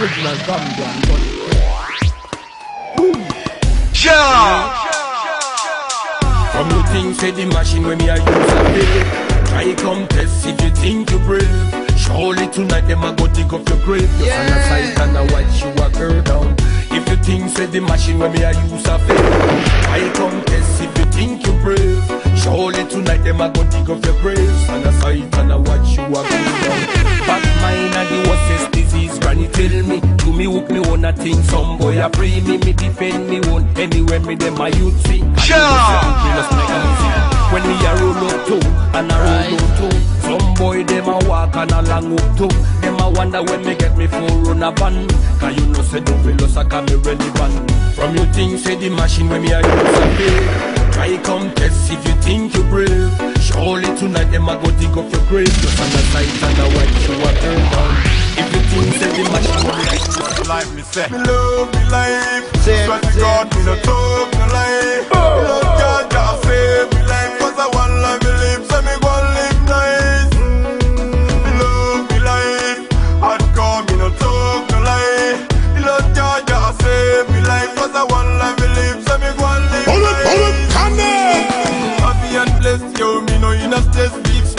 original Gambian gun. Yeah. From you think say the machine when me a use a play Try come test if you think you brave Surely tonight them a go dig up your grave You yeah. on a sight and a watch you a girl down If you think say the machine when me a use a play Try come test if you think you brave Surely tonight them a go dig up your graves thing. Some boy a pray me Me defend me one Anywhere me them a youth see when me a roll up too, and a roll up too Some boy them a walk and a long up too Them a wonder when me get me full run a van Cause you know say the velos a come me relevant. From you think say the machine when me a use a pay. Try come test if you think you brave Surely tonight them a go dig up your grave. Just on the sight and a white show a turn down If you think say the machine when me a use a Life me say. Me love me life. Swear to God me no talk no lie. Me love God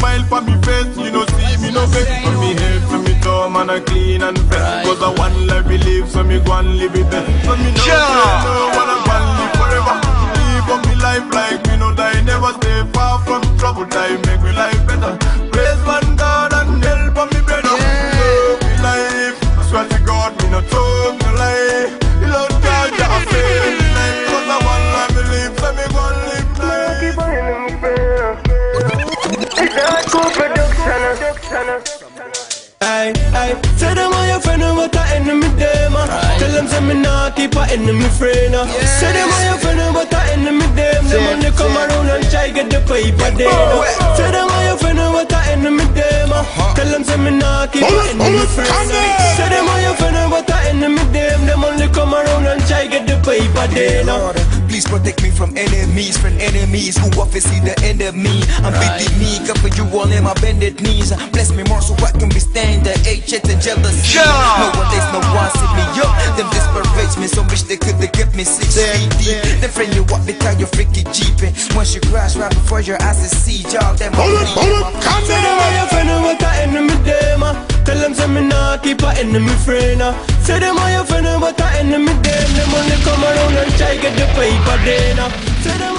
smile for me face. You know see me no vex For me head for me dumb and I clean and fresh. Cause I want life me live so me go and live it. Best So me know yeah. no wanna live forever. Live up me life like me no die Never stay far from trouble die Hey, hey, say them all your friend but a enemy them uh. Tell them say me not keep a enemy friend uh. Say them all your friend but a enemy them Them only come around and try get the paper then uh. Say them all your friend but a enemy them uh. Tell them say me not keep a enemy friend uh. Say them all your friend but a enemy them Them only come around and try get the paper then uh. Please protect me from enemies, from enemies who often see the end of me. I'm beating me, cover you all in my bended knees. Bless me more so I can withstand the hatred and jealousy. No one days, no one see me up. Them disparates me so much they could have kept me six feet deep. The friend you walk behind your freaky jeep. Once you crash right before your eyes to see y'all, them all Say them all your friend but a enemy. Tell them say me not keep a enemy friend uh. Say them all your friend but a enemy them Them only come around and try get the paper then uh. Say them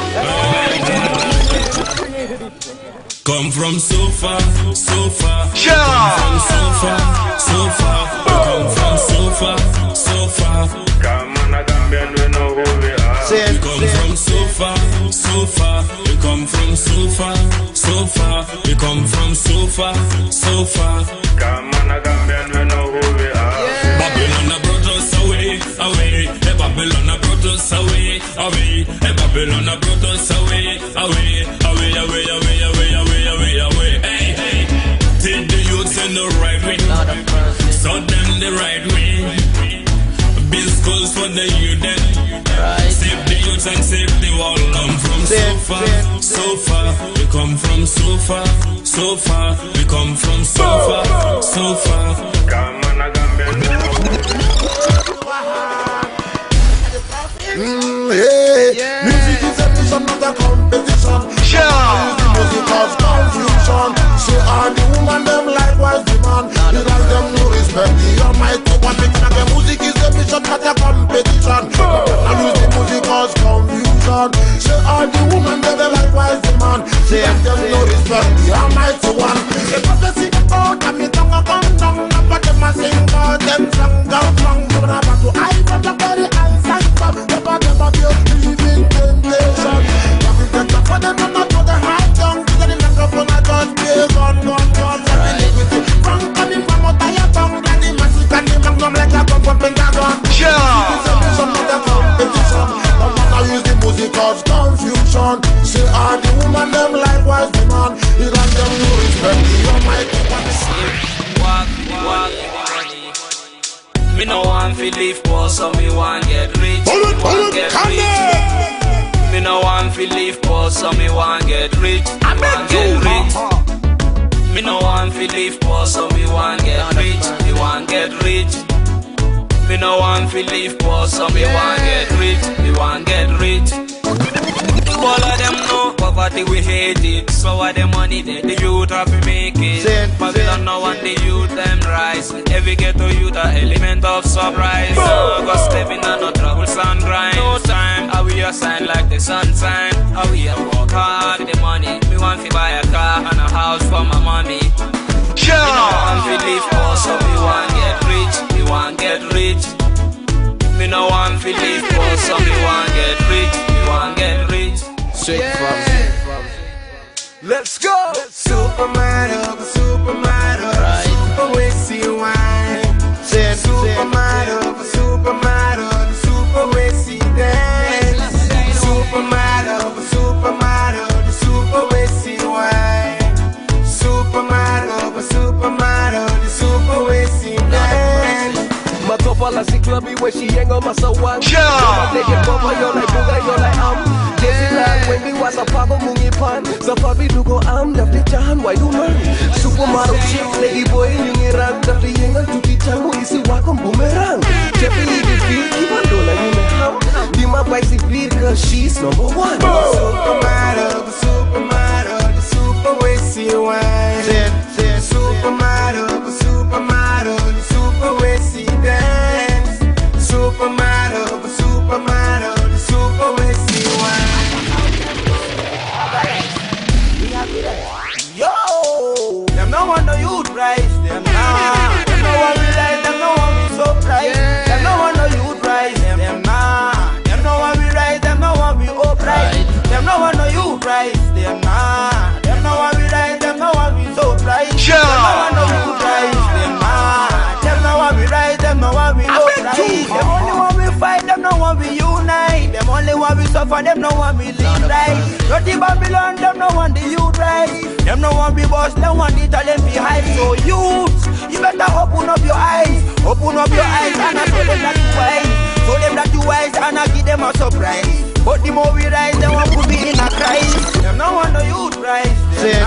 Come from so far, so far. Yeah. Come from so far, so far. We come from so far, so far. Come on, a Gambian, we know who we are. We come from so far, so far. We come from so far, so far. We come from so far, so far. Come on, a Gambian, we know who we are. Babylon a brought us away, away. The Babylon a brought us away, away. The Babylon a brought us away, away, away, away, away, away, away, away, away. Hey, hey. Take the youths in the right way, so them the right way. Build schools for the youth then. Save the youths and save the world. Come from so far, so far. We come from so far, so far. We come from so far, so far. Mm, yeah. Music is a mission, not a competition. Yeah. The music cause confusion. So are the woman, them likewise the man. Because them no respect the almighty one. Making the music is mission, not a competition. And use the music cause confusion. So are the woman, them likewise the man. Because them no respect the almighty one. The prophecy out of me tongue a come down. But them a sing for them song so me want get rich. Me want get rich. Me no want fi live poor, so me want get rich. Me want get rich. Me no want fi live poor, so me want get rich. Me want get rich. All of them know poverty we hate it. So what the money that the youth have to make it. Sin, Babylon sin. no want the youth them rise. Every ghetto youth a element of surprise. Uh, Cause living on no trouble sun grind. No time. How we a sign like the sunshine. How we a work hard with the money. Me want to buy a car and a house for my mommy. Me no want to live poor, so me want get rich. Me want get rich. Me no want to live poor, so me want get rich. Me want get rich. Straight from Let's go! Supermodel, supermodel, Right. super waisty wine. Matopala si clubby where she ain't on my so one Nigga baba yo like buga yo like um, am Jesse like when me was a papa mungi pan. Sa papi dugo am dapti chahan why do man? Supermodel chick lady boy nyungi rang Dapti yengan tuti changu isi wakon boomerang. Jepi igi feel dola nyume ham Di ma bai si feel cause she's number one. Supermodel, supermodel, youth rise, them nah. Them no we rise, them no want we so rise. Them no want no youth rise, them nah. Them no want we rise, them no want we up rise. Them no want no youth rise, them nah. Them no want we rise, them no want we so rise. Them no want no youth rise, them nah. Them no want we rise, them no want we up rise. Them only want we fight, them no want we unite. Them only want we suffer, them no want we live right. Dirty Babylon, them no want the youth right. Them no want be boss, them want the talent behind. So youths, you better open up your eyes, open up your eyes, and I tell them that you wise. Show them that you wise, and I give them a surprise. But the more we rise, them want to be in a crisis. Them no want no youth rise. Them